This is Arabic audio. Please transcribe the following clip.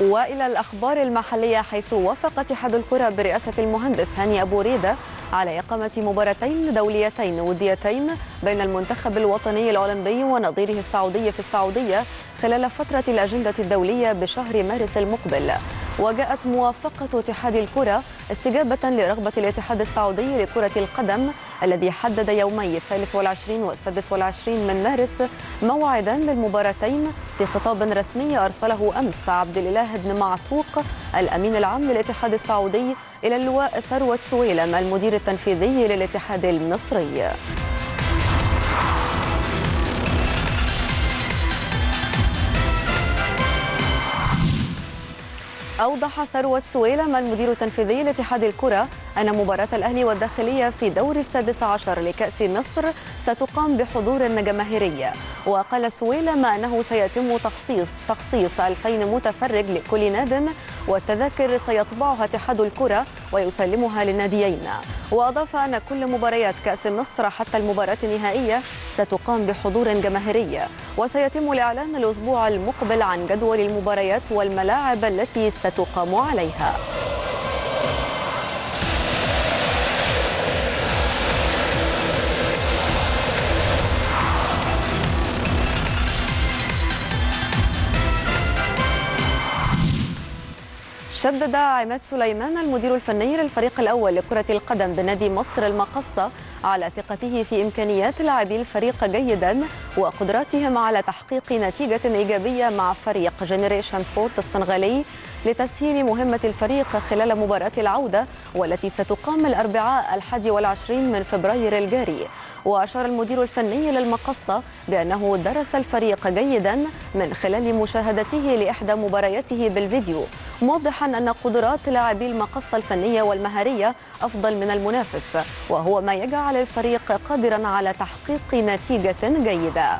وإلى الأخبار المحلية حيث وافق اتحاد الكرة برئاسة المهندس هاني أبو ريدة على إقامة مباراتين دوليتين وديتين بين المنتخب الوطني الأولمبي ونظيره السعودي في السعودية خلال فترة الأجندة الدولية بشهر مارس المقبل. وجاءت موافقة اتحاد الكرة استجابة لرغبة الاتحاد السعودي لكرة القدم الذي حدد يومي الثالث والعشرين والسادس والعشرين من مارس موعدا للمباراتين في خطاب رسمي أرسله أمس عبد الإله بن معتوق الأمين العام للاتحاد السعودي إلى اللواء ثروت سويلم المدير التنفيذي للاتحاد المصري. أوضح ثروت سويلم المدير التنفيذي لاتحاد الكرة أن مباراة الأهلي والداخلية في دور السادس عشر لكأس مصر ستقام بحضور جماهيري وقال سويلم أنه سيتم تخصيص تخصيص 2000 متفرج لكل ناد والتذاكر سيطبعها اتحاد الكرة ويسلمها للناديين. وأضاف أن كل مباريات كأس مصر حتى المباراة النهائية ستقام بحضور جماهيري وسيتم الإعلان الأسبوع المقبل عن جدول المباريات والملاعب التي ستقام عليها. شدد عماد سليمان المدير الفني للفريق الأول لكرة القدم بنادي مصر المقصة على ثقته في إمكانيات لاعبي الفريق جيدا وقدراتهم على تحقيق نتيجة إيجابية مع فريق جنريشن فوت السنغالي لتسهيل مهمة الفريق خلال مباراة العودة والتي ستقام الأربعاء الحادي والعشرين من فبراير الجاري. وأشار المدير الفني للمقصة بأنه درس الفريق جيدا من خلال مشاهدته لإحدى مبارياته بالفيديو. موضحا أن قدرات لاعبي المقصة الفنية والمهارية أفضل من المنافس وهو ما يجعل الفريق قادرا على تحقيق نتيجة جيدة.